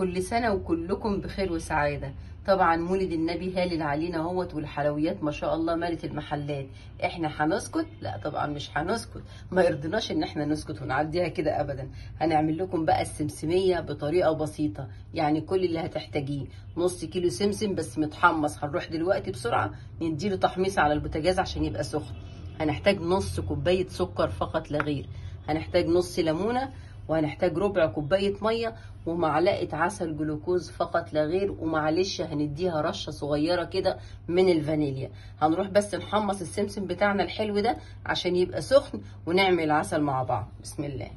كل سنة وكلكم بخير وسعادة. طبعا مولد النبي هالل علينا اهوت والحلويات ما شاء الله مالت المحلات. إحنا هنسكت لا طبعا مش هنسكت ما يرضناش إن إحنا نسكت ونعديها كده ابدا. هنعمل لكم بقى السمسمية بطريقة بسيطة. يعني كل اللي هتحتاجيه. نص كيلو سمسم بس متحمص. هنروح دلوقتي بسرعة نديله تحميص على البوتاجاز عشان يبقى سخن. هنحتاج نص كوباية سكر فقط لا غير. هنحتاج نص ليمونة وهنحتاج ربع كوباية مية ومعلقة عسل جلوكوز فقط لا غير ومعلش هنديها رشة صغيرة كده من الفانيليا. هنروح بس نحمص السمسم بتاعنا الحلو ده عشان يبقى سخن ونعمل العسل مع بعض. بسم الله.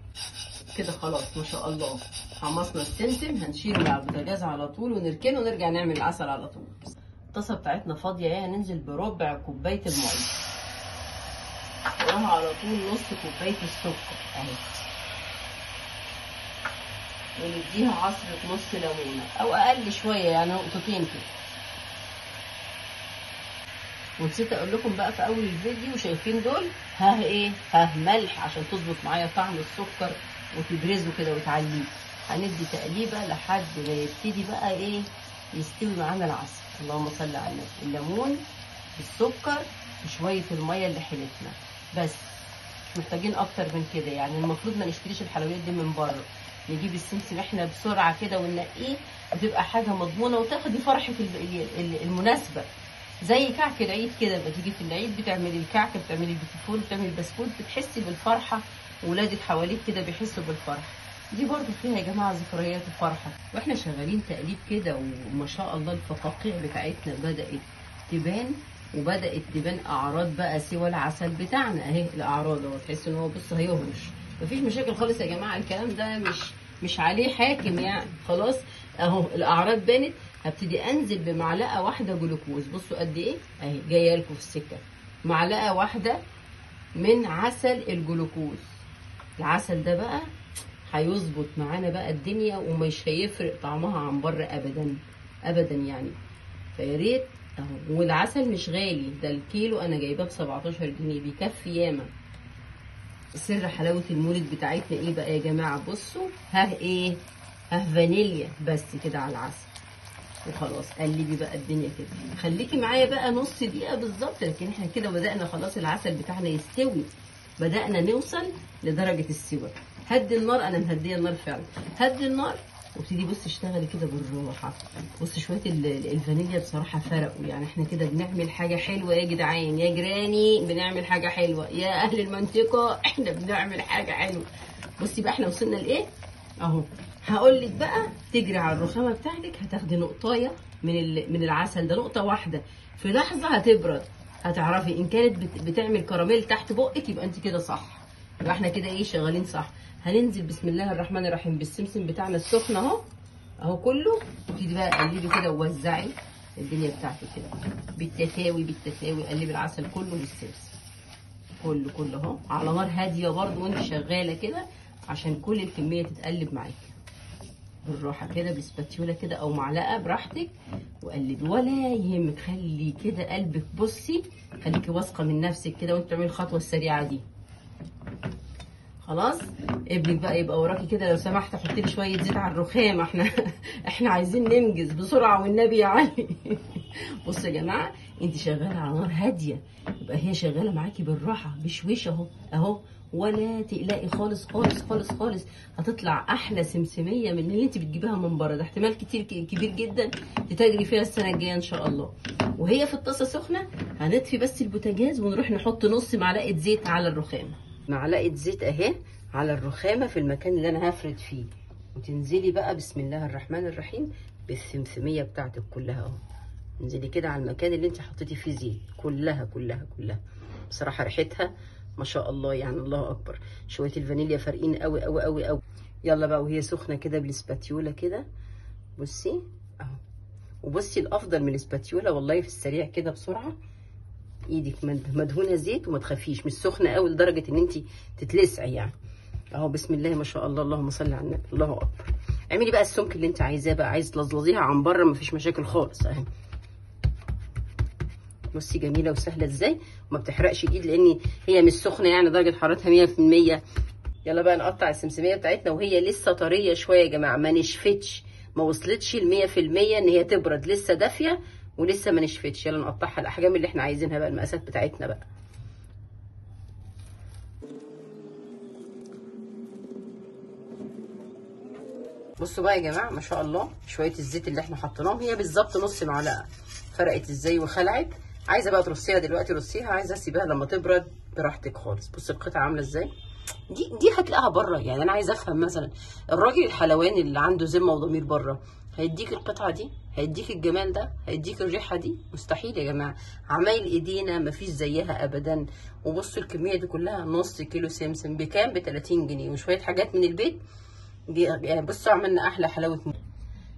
كده خلاص ما شاء الله. حمصنا السمسم هنشيله على البوتاجاز على طول ونركنه ونرجع نعمل العسل على طول. الطاسة بتاعتنا فاضية اهي هننزل بربع كوباية المية. وراها على طول نص كوباية السكر اهي. ونديها عصرة نص ليمونة أو أقل شوية يعني نقطتين كده. ونسيت أقول لكم بقى في أول الفيديو شايفين دول؟ ها إيه؟ ها ملح عشان تظبط معايا طعم السكر وتبرزه كده وتعليه. هندي تقليبة لحد ما يبتدي بقى إيه؟ يستوي معانا العسل اللهم صل على النبي. الليمون بالسكر وشوية المية اللي حلتنا. بس مش محتاجين أكتر من كده يعني. المفروض ما نشتريش الحلويات دي من بره. نجيب السمسم إحنا بسرعة كده وننقيه بتبقى حاجة مضمونة وتاخدي فرحه المناسبة. زي كعك العيد كده لما تيجي في العيد بتعملي الكعك بتعملي البيتيفور بتعملي البسكوت بتحسي بالفرحة. ولادك حواليك كده بيحسوا بالفرحة. دي برضو فيها يا جماعة ذكريات وفرحة. وإحنا شغالين تقليب كده وما شاء الله الفقاقيع بتاعتنا بدأت تبان وبدأت تبان أعراض بقى سوى العسل بتاعنا. أهي الأعراض أهو تحس إن هو بص هيهرش. مفيش مشاكل خالص يا جماعة الكلام ده مش مش عليه حاكم يعني. خلاص أهو الأعراض بانت هبتدي أنزل بمعلقة واحدة جلوكوز. بصوا قد إيه؟ أهي جاية لكم في السكة. معلقة واحدة من عسل الجلوكوز. العسل ده بقى هيظبط معانا بقى الدنيا ومش هيفرق طعمها عن بره ابدا ابدا يعني. فيا ريت أهو. والعسل مش غالي ده الكيلو أنا جايباه ب 17 جنيه بيكفي ياما. سر حلاوة المولد بتاعتنا إيه بقى يا جماعة؟ بصوا ها إيه؟ ها فانيليا بس كده على العسل. وخلاص قلبي بقى الدنيا كده. خليكي معايا بقى نص دقيقة بالظبط لكن إحنا كده بدأنا خلاص العسل بتاعنا يستوي. بدأنا نوصل لدرجة السوى. هدي النار أنا مهدية النار فعلا. هدي النار وابتدي بص اشتغلي كده بالراحه بص شوية الفانيليا بصراحة فرقوا يعني. إحنا كده بنعمل حاجة حلوة يا جدعان. يا جيراني بنعمل حاجة حلوة. يا أهل المنطقة إحنا بنعمل حاجة حلوة. بصي بقى إحنا وصلنا لإيه؟ أهو. هقول لك بقى تجري على الرخامة بتاعتك هتاخدي نقطاية من من العسل. ده نقطة واحدة. في لحظة هتبرد. هتعرفي إن كانت بتعمل كراميل تحت بقك يبقى أنت كده صح. يبقى إحنا كده إيه شغالين صح. هننزل بسم الله الرحمن الرحيم بالسمسم بتاعنا السخن اهو. اهو كله. تبتدي بقى قلبي كده ووزعي الدنيا بتاعتك كده. بالتساوي بالتساوي قلبي العسل كله بالسمسم كله كله اهو. على نار هادية برده وانت شغالة كده عشان كل الكمية تتقلب معاكي بالراحة كده بسباتيولا كده أو معلقة براحتك. وقلبي ولا يهمك. خلي كده قلبك بصي خليكي واثقة من نفسك كده وانت بتعملي الخطوة السريعة دي. خلاص؟ ابنك بقى يبقى وراكي كده لو سمحت حطي لي شوية زيت على الرخام إحنا إحنا عايزين ننجز بسرعة والنبي يا علي بصوا يا جماعة انت شغالة على نار هادية يبقى هي شغالة معاكي بالراحة بشويش اهو اهو ولا تقلقي خالص خالص خالص خالص. هتطلع أحلى سمسمية من اللي انت بتجيبيها من بره. ده احتمال كتير كبير جدا تتاجري فيها السنة الجاية إن شاء الله. وهي في الطاسة سخنه هنطفي بس البوتاجاز ونروح نحط نص معلقة زيت على الرخامه معلقة زيت اهي على الرخامة في المكان اللي أنا هفرد فيه. وتنزلي بقى بسم الله الرحمن الرحيم بالسمسمية بتاعتك كلها أهو. انزلي كده على المكان اللي انت حطيتي فيه زيت. كلها كلها كلها. بصراحة ريحتها ما شاء الله يعني الله أكبر. شوية الفانيليا فارقين قوي قوي قوي قوي يلا بقى وهي سخنة كده بالسباتيولا كده. بصي أهو. وبصي الأفضل من السباتيولا والله في السريع كده بسرعة. إيدك مدهونة زيت وما تخافيش مش سخنة قوي لدرجة إن انت تتلسعي يعني. أهو بسم الله ما شاء الله اللهم صل على النبي الله أكبر. اعملي بقى السمك اللي انت عايزاه بقى عايز تلظلظيها عن بره مفيش مشاكل خالص أهي. بصي جميلة وسهلة إزاي؟ وما بتحرقش الإيد لأن هي مش سخنة يعني درجة حرارتها 100% يلا بقى نقطع السمسمية بتاعتنا وهي لسه طرية شوية يا جماعة ما نشفتش ما وصلتش ل 100% إن هي تبرد لسه دافية. ولسه ما نشفتش. يلا نقطعها الأحجام اللي إحنا عايزينها بقى المقاسات بتاعتنا بقى. بصوا بقى يا جماعة ما شاء الله شوية الزيت اللي إحنا حطيناهم هي بالظبط نص معلقة. فرقت إزاي وخلعت؟ عايزة بقى ترصيها دلوقتي رصيها. عايزة اسيبها لما تبرد براحتك خالص. بص القطعة عاملة إزاي. دي دي هتلاقيها بره. يعني أنا عايزه أفهم مثلا الراجل الحلواني اللي عنده ذمة وضمير بره هيديك القطعة دي؟ هيديك الجمال ده؟ هيديك الريحة دي؟ مستحيل يا جماعة. عمايل إيدينا مفيش زيها ابدا. وبصوا الكمية دي كلها نص كيلو سمسم بكام؟ ب 30 جنيه. وشوية حاجات من البيت يعني بصوا عملنا أحلى حلاوة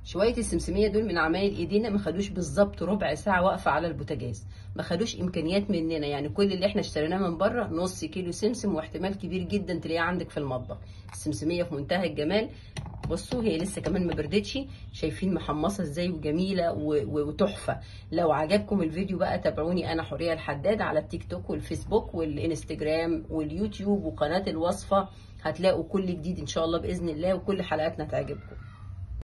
شوية السمسمية دول من عمايل إيدينا ما خدوش بالظبط ربع ساعة واقفة على البوتاجاز. ما خدوش إمكانيات مننا. يعني كل اللي إحنا اشتريناه من بره نص كيلو سمسم واحتمال كبير جدا تلاقيه عندك في المطبخ. السمسمية في منتهى الجمال. بصوا هي لسه كمان ما بردتش. شايفين محمصة إزاي وجميلة وتحفة. لو عجبكم الفيديو بقى تابعوني أنا حورية الحداد على التيك توك والفيسبوك والإنستجرام واليوتيوب وقناة الوصفة. هتلاقوا كل جديد إن شاء الله بإذن الله وكل حلقاتنا تعجبكم.